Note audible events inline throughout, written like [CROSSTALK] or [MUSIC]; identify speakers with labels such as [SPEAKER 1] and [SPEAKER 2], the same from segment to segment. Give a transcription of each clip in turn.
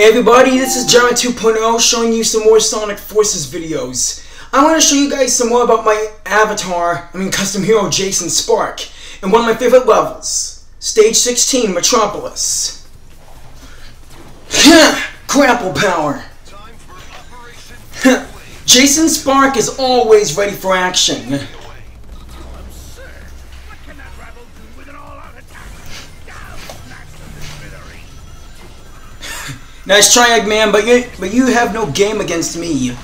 [SPEAKER 1] Hey everybody, this is Jyran 2.0 showing you some more Sonic Forces videos. I want to show you guys some more about my avatar, I mean custom hero Jason Spark, and one of my favorite levels, Stage 16 Metropolis. Grapple power. Jason Spark is always ready for action. Nice try, Eggman, but you but you have no game against me.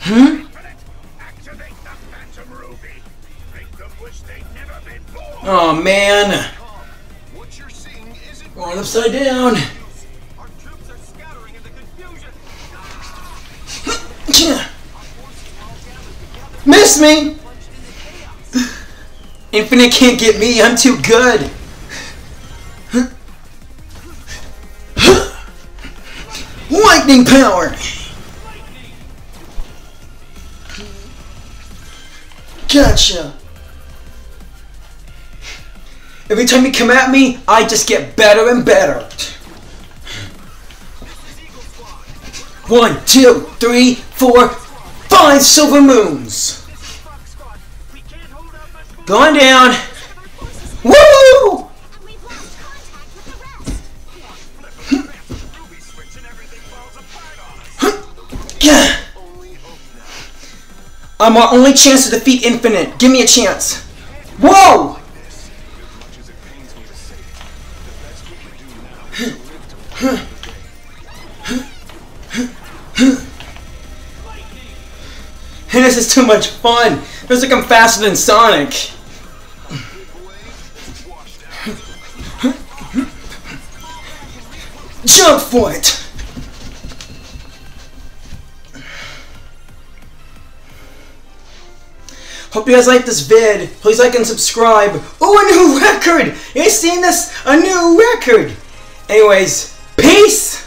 [SPEAKER 1] Hmm? Oh man. Going upside down. Miss me! [LAUGHS] Infinite can't get me, I'm too good. Lightning power! Gotcha! Every time you come at me, I just get better and better. One, two, three, four, five silver moons! Going down! I'm our only chance to defeat Infinite. Give me a chance. Whoa! This is too much fun. Feels like I'm faster than Sonic. Jump for it! Hope you guys like this vid. Please like and subscribe. Oh, a new [LAUGHS] record! You seen this? A new record! Anyways, peace!